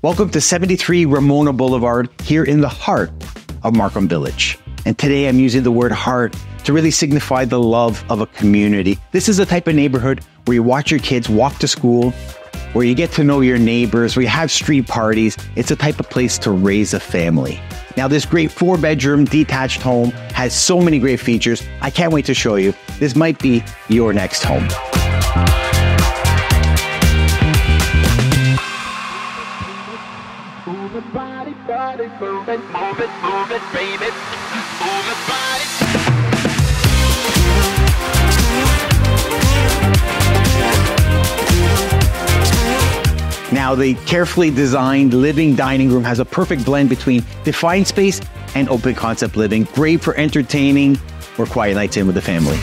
Welcome to 73 Ramona Boulevard here in the heart of Markham Village. And today I'm using the word heart to really signify the love of a community. This is the type of neighborhood where you watch your kids walk to school, where you get to know your neighbors, where you have street parties. It's a type of place to raise a family. Now, this great four bedroom detached home has so many great features. I can't wait to show you. This might be your next home. Move it, move it, move it. Move it, body. Now, the carefully designed living dining room has a perfect blend between defined space and open concept living, great for entertaining or quiet nights in with the family.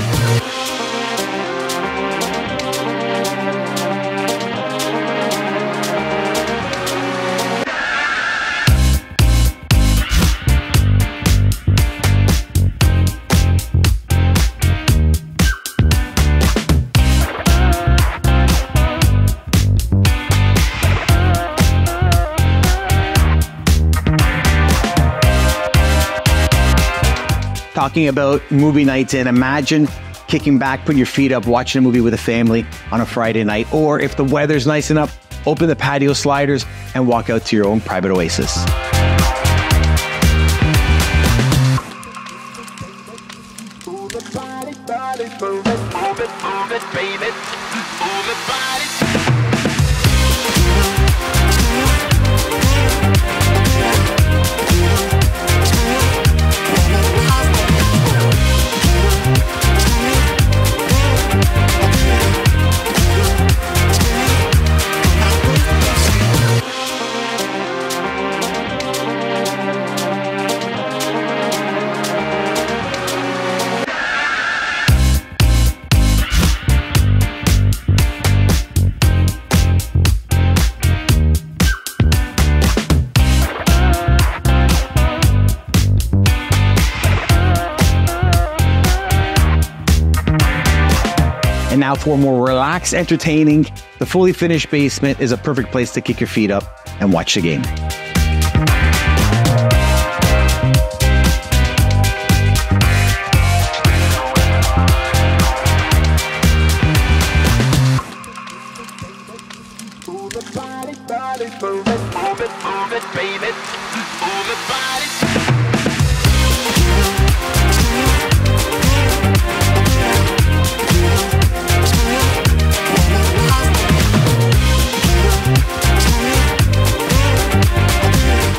Talking about movie nights and imagine kicking back, putting your feet up, watching a movie with a family on a Friday night. Or if the weather's nice enough, open the patio sliders and walk out to your own private oasis. Move it, move it, baby. Move it, now for more relaxed entertaining, the fully finished basement is a perfect place to kick your feet up and watch the game.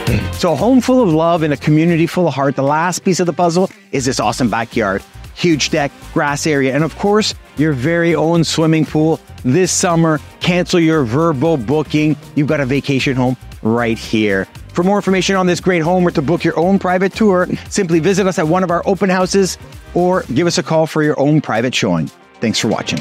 So, a home full of love and a community full of heart. The last piece of the puzzle is this awesome backyard. Huge deck, grass area, and of course, your very own swimming pool. This summer, cancel your verbal booking. You've got a vacation home right here. For more information on this great home or to book your own private tour, simply visit us at one of our open houses or give us a call for your own private showing. Thanks for watching.